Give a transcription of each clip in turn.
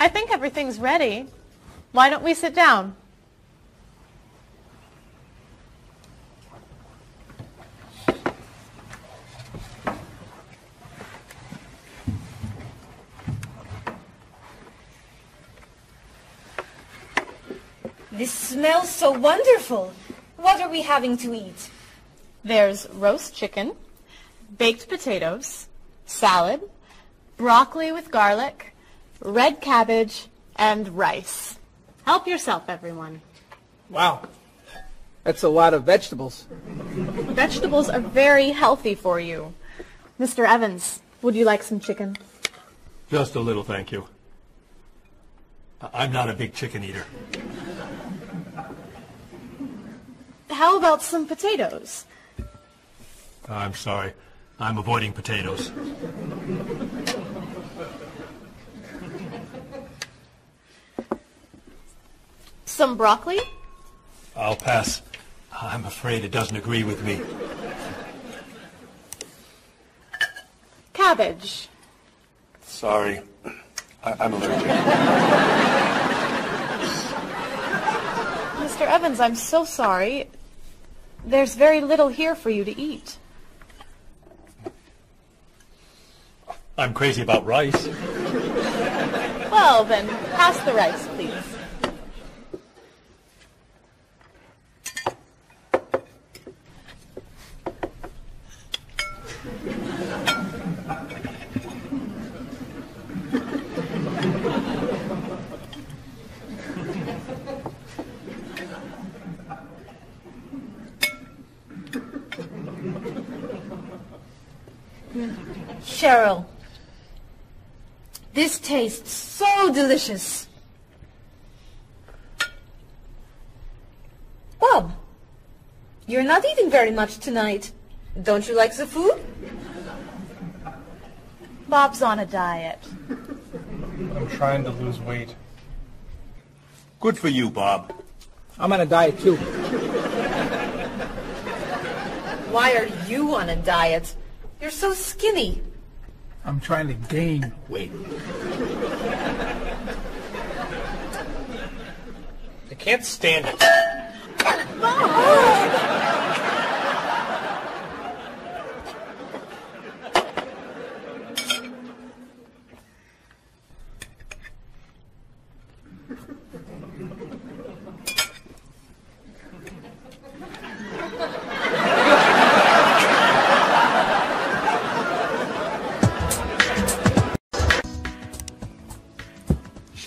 I think everything's ready. Why don't we sit down? This smells so wonderful. What are we having to eat? There's roast chicken, baked potatoes, salad, broccoli with garlic, red cabbage, and rice. Help yourself, everyone. Wow. That's a lot of vegetables. Vegetables are very healthy for you. Mr. Evans, would you like some chicken? Just a little, thank you. I- I'm not a big chicken eater. How about some potatoes? I'm sorry. I'm avoiding potatoes. Some broccoli? I'll pass. I'm afraid it doesn't agree with me. Cabbage? Sorry. I- I'm allergic. Mr. Evans, I'm so sorry. There's very little here for you to eat. I'm crazy about rice. Well, then, pass the rice, please. Cheryl, this tastes so delicious. Bob, you're not eating very much tonight. Don't you like the food? Bob's on a diet. I'm trying to lose weight. Good for you, Bob. I'm on a diet too. Why are you on a diet? You're so skinny. I'm trying to gain weight. I can't stand it.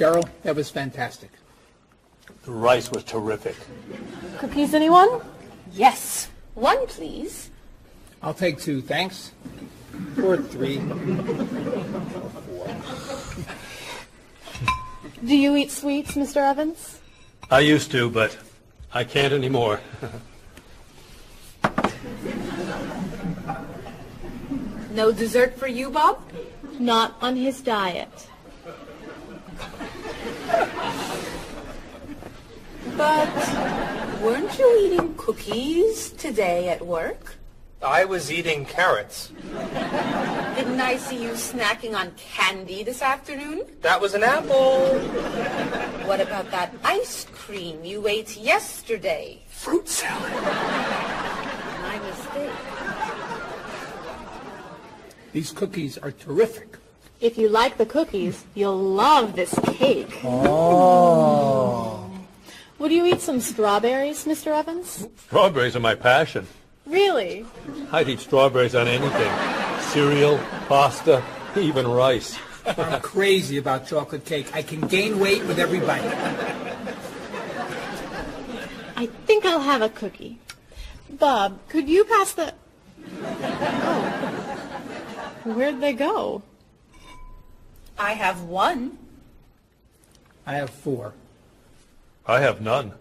Cheryl, that was fantastic. The rice was terrific. Cookies, anyone? Yes. One, please. I'll take two, thanks. Or three. Do you eat sweets, Mr. Evans? I used to, but I can't anymore. No dessert for you, Bob? Not on his diet. But weren't you eating cookies today at work? I was eating carrots. Didn't I see you snacking on candy this afternoon? That was an apple. What about that ice cream you ate yesterday? Fruit salad. My mistake. These cookies are terrific. If you like the cookies, you'll love this cake. Oh. Would you eat some strawberries, Mr. Evans? Strawberries are my passion. Really? I'd eat strawberries on anything. Cereal, pasta, even rice. I'm crazy about chocolate cake. I can gain weight with every bite. I think I'll have a cookie. Bob, could you pass the... Oh. Where'd they go? I have one. I have four. I have none.